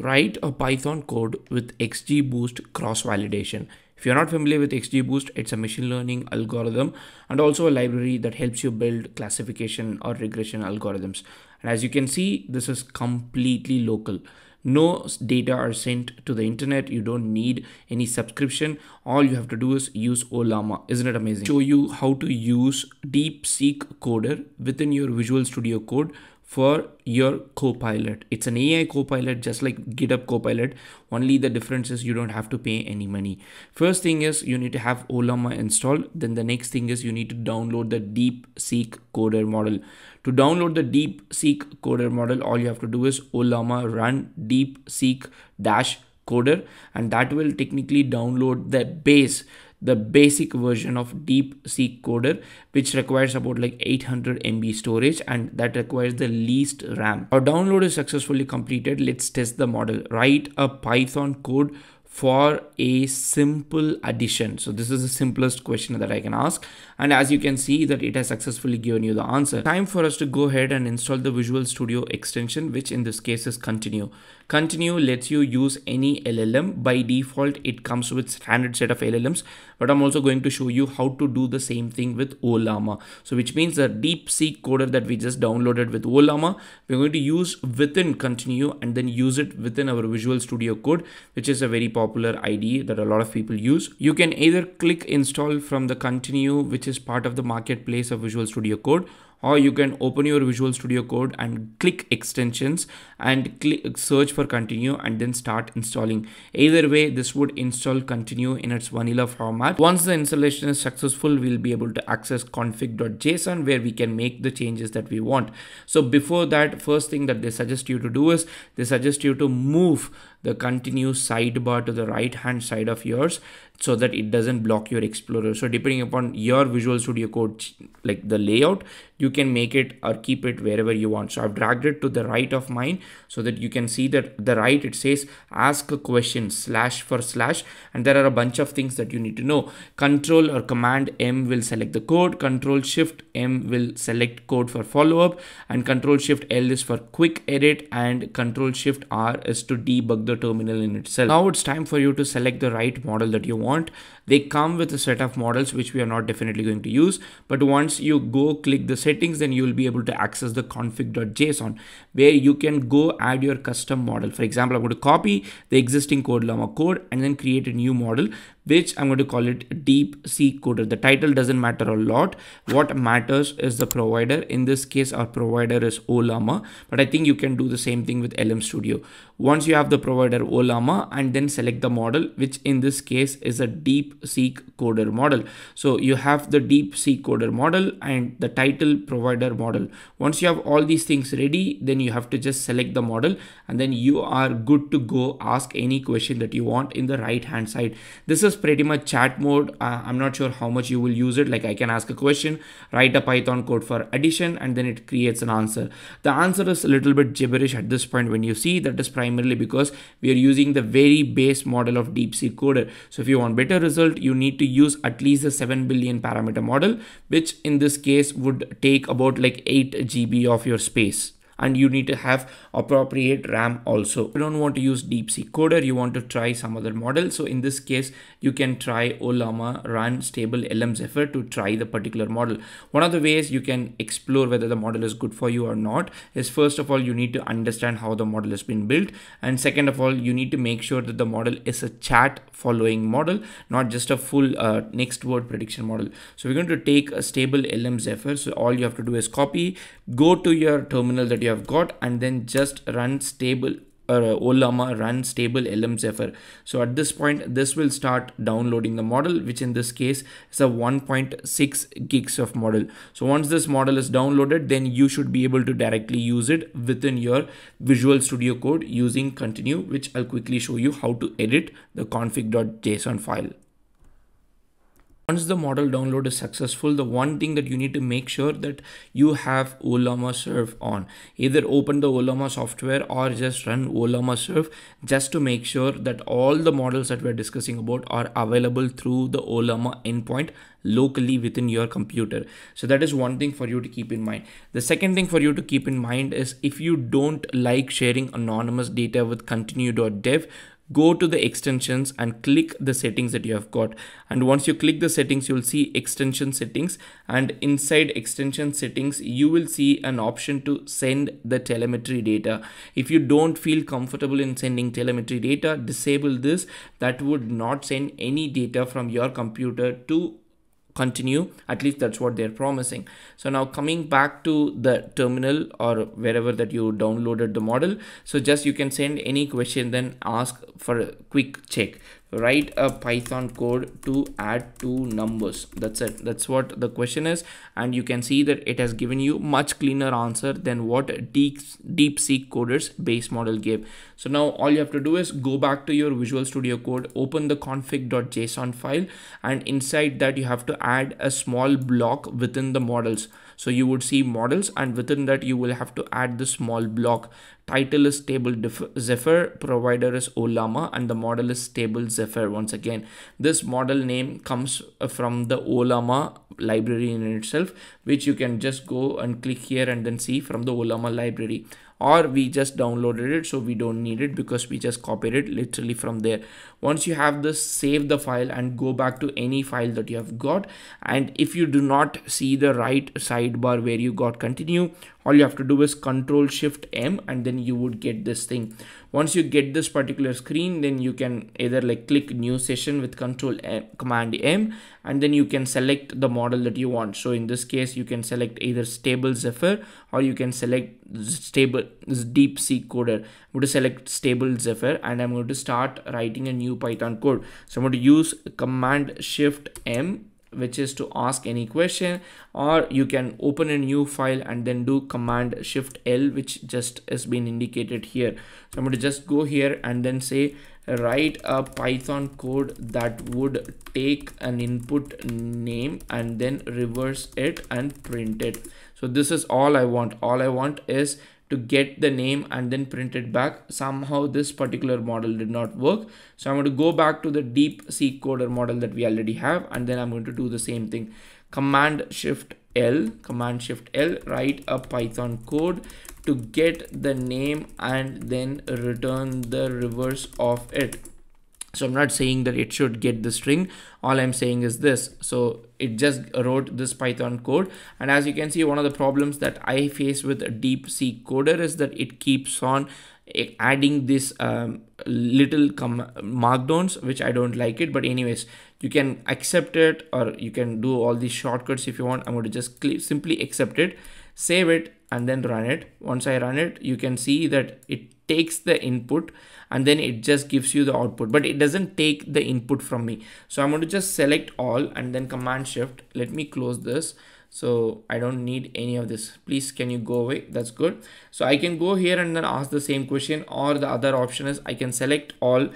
write a Python code with XGBoost cross validation. If you're not familiar with XGBoost, it's a machine learning algorithm and also a library that helps you build classification or regression algorithms. And as you can see, this is completely local. No data are sent to the internet. You don't need any subscription. All you have to do is use Ollama. Isn't it amazing? Show you how to use DeepSeek Coder within your Visual Studio Code for your copilot. It's an ai copilot just like github copilot. Only the difference is you don't have to pay any money. First thing is you need to have ollama installed. Then the next thing is you need to download the deepseek coder model. To download the deepseek coder model all you have to do is ollama run deepseek dash coder and that will technically download the base the basic version of DeepSeek Coder, which requires about like 800 MB storage and that requires the least RAM. Our download is successfully completed. Let's test the model. Write a Python code for a simple addition. So this is the simplest question that I can ask. And as you can see that it has successfully given you the answer. Time for us to go ahead and install the Visual Studio extension, which in this case is Continue. Continue lets you use any LLM. By default, it comes with standard set of LLMs, but I'm also going to show you how to do the same thing with Ollama. So which means the DeepSeek coder that we just downloaded with Ollama, we're going to use within Continue and then use it within our Visual Studio Code, which is a very popular popular IDE that a lot of people use. You can either click install from the continue, which is part of the marketplace of Visual Studio Code, or you can open your Visual Studio Code and click extensions and click search for continue and then start installing. Either way, this would install continue in its vanilla format. Once the installation is successful, we'll be able to access config.json where we can make the changes that we want. So before that, first thing that they suggest you to do is they suggest you to move the continue sidebar to the right hand side of yours so that it doesn't block your explorer so depending upon your visual studio code like the layout you can make it or keep it wherever you want. So i've dragged it to the right of mine so that you can see that the right it says ask a question slash for slash and there are a bunch of things that you need to know. Control or command m will select the code. Control shift m will select code for follow-up. And control shift l is for quick edit. And control shift r is to debug the terminal in itself. Now it's time for you to select the right model that you want. Want. They come with a set of models which we are not definitely going to use. But once you go click the settings, then you will be able to access the config.json where you can go add your custom model. For example, I'm going to copy the existing code llama code and then create a new model which I'm going to call it DeepSeek Coder. The title doesn't matter a lot. What matters is the provider. In this case, our provider is Ollama, but I think you can do the same thing with LM Studio. Once you have the provider Ollama and then select the model, which in this case is a DeepSeek Coder model. So you have the DeepSeek Coder model and the title provider model. Once you have all these things ready, then you have to just select the model and then you are good to go ask any question that you want in the right hand side. This is pretty much chat mode. Uh, I'm not sure how much you will use it. Like I can ask a question, write a Python code for addition, and then it creates an answer. The answer is a little bit gibberish at this point when you see that is primarily because we are using the very base model of DeepSeek Coder. So if you want better result, you need to use at least a 7 billion parameter model, which in this case would take about like 8 GB of your space and you need to have appropriate RAM also. You don't want to use DeepSeek Coder, you want to try some other model. So in this case, you can try Ollama run stable LM Zephyr to try the particular model. One of the ways you can explore whether the model is good for you or not is first of all, you need to understand how the model has been built. And second of all, you need to make sure that the model is a chat following model, not just a full uh, next word prediction model. So we're going to take a stable LM Zephyr. So all you have to do is copy, go to your terminal that you you have got and then just run stable or uh, Ollama run stable LM Zephyr. So at this point, this will start downloading the model, which in this case is a 1.6 gigs of model. So once this model is downloaded, then you should be able to directly use it within your Visual Studio Code using continue, which I'll quickly show you how to edit the config.json file. Once the model download is successful the one thing that you need to make sure that you have Ollama serve on. Either open the Ollama software or just run Ollama serve just to make sure that all the models that we're discussing about are available through the Ollama endpoint locally within your computer. So that is one thing for you to keep in mind. The second thing for you to keep in mind is if you don't like sharing anonymous data with continue.dev go to the extensions and click the settings that you have got. And once you click the settings you'll see extension settings. And inside extension settings you will see an option to send the telemetry data. If you don't feel comfortable in sending telemetry data disable this. That would not send any data from your computer to continue at least that's what they're promising. So now coming back to the terminal or wherever that you downloaded the model so just you can send any question then ask for a quick check write a python code to add two numbers. That's it. That's what the question is. And you can see that it has given you much cleaner answer than what deep deepseek coders base model gave. So now all you have to do is go back to your visual studio code open the config.json file and inside that you have to add a small block within the models. So you would see models and within that you will have to add the small block title is stable zephyr provider is ollama and the model is stable zephyr once again. This model name comes from the ollama library in itself which you can just go and click here and then see from the ollama library. Or we just downloaded it so we don't need it because we just copied it literally from there once you have this save the file and go back to any file that you have got. And if you do not see the right sidebar where you got continue all you have to do is control shift m and then you would get this thing. Once you get this particular screen then you can either like click new session with control M, command m and then you can select the model that you want. So in this case you can select either stable zephyr or you can select stable deepseek coder i'm going to select stable zephyr and i'm going to start writing a new python code so i'm going to use command shift m which is to ask any question or you can open a new file and then do command shift L which just has been indicated here. So I'm going to just go here and then say write a python code that would take an input name and then reverse it and print it. So this is all I want. All I want is to get the name and then print it back. Somehow this particular model did not work. So i'm going to go back to the deep deepseek coder model that we already have and then i'm going to do the same thing. Command shift l command shift l write a python code to get the name and then return the reverse of it so i'm not saying that it should get the string. All i'm saying is this. So it just wrote this python code. And as you can see one of the problems that i face with a deepseek coder is that it keeps on adding this um, little markdowns which i don't like it. But anyways you can accept it or you can do all these shortcuts if you want. I'm going to just simply accept it save it and then run it. Once i run it you can see that it takes the input and then it just gives you the output. But it doesn't take the input from me. So i'm going to just select all and then command shift. Let me close this. So i don't need any of this. Please can you go away? That's good. So i can go here and then ask the same question or the other option is i can select all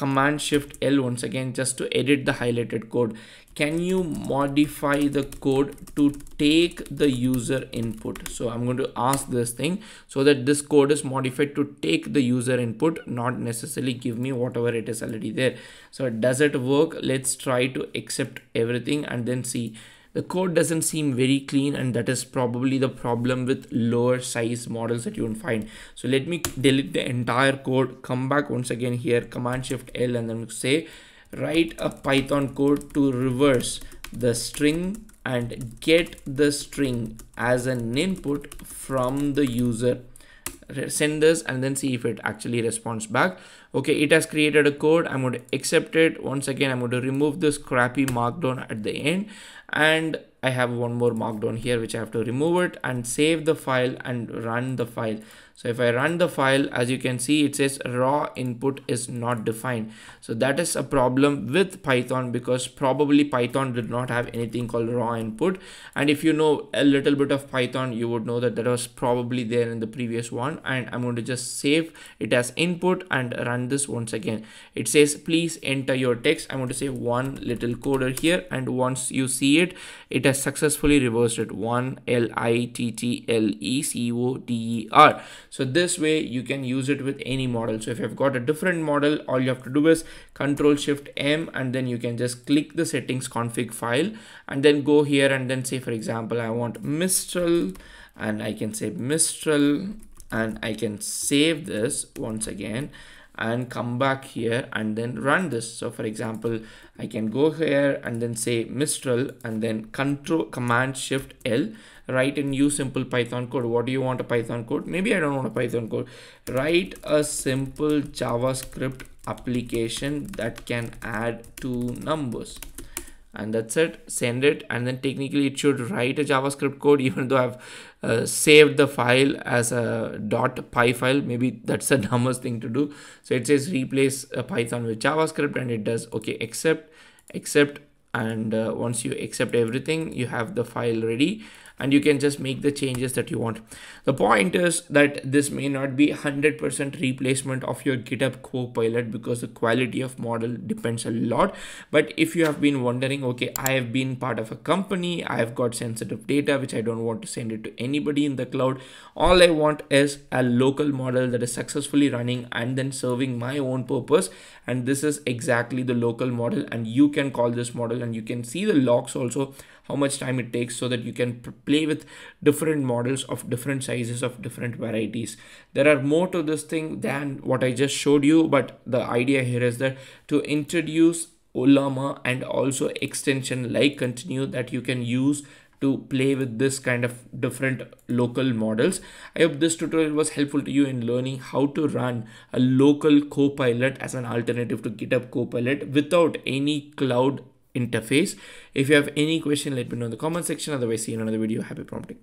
command shift L once again just to edit the highlighted code. Can you modify the code to take the user input? So i'm going to ask this thing so that this code is modified to take the user input not necessarily give me whatever it is already there. So does it work? Let's try to accept everything and then see the code doesn't seem very clean and that is probably the problem with lower size models that you will find. So let me delete the entire code come back once again here command shift l and then say write a python code to reverse the string and get the string as an input from the user send this and then see if it actually responds back. Okay it has created a code. I'm going to accept it. Once again i'm going to remove this crappy markdown at the end. And I have one more markdown here which I have to remove it and save the file and run the file so if I run the file, as you can see, it says raw input is not defined. So that is a problem with Python because probably Python did not have anything called raw input. And if you know a little bit of Python, you would know that that was probably there in the previous one. And I'm going to just save it as input and run this once again. It says, please enter your text. I'm going to say one little coder here. And once you see it, it has successfully reversed it. One L I T T L E C O D E R. So this way you can use it with any model. So if you've got a different model, all you have to do is control shift M and then you can just click the settings config file and then go here and then say, for example, I want Mistral and I can say Mistral and I can save this once again and come back here and then run this. So for example i can go here and then say mistral and then control command shift l. Write a new simple python code. What do you want a python code? Maybe i don't want a python code. Write a simple javascript application that can add two numbers and that's it. Send it. And then technically it should write a javascript code even though i've uh, saved the file as a .py file. Maybe that's the dumbest thing to do. So it says replace python with javascript and it does okay accept accept. And uh, once you accept everything you have the file ready and you can just make the changes that you want. The point is that this may not be 100% replacement of your github copilot because the quality of model depends a lot. But if you have been wondering okay i have been part of a company i have got sensitive data which i don't want to send it to anybody in the cloud all i want is a local model that is successfully running and then serving my own purpose. And this is exactly the local model and you can call this model and you can see the logs also how much time it takes so that you can play with different models of different sizes of different varieties there are more to this thing than what i just showed you but the idea here is that to introduce Ollama and also extension like continue that you can use to play with this kind of different local models. I hope this tutorial was helpful to you in learning how to run a local copilot as an alternative to GitHub Copilot without any cloud interface. If you have any question, let me know in the comment section. Otherwise, see you in another video. Happy prompting.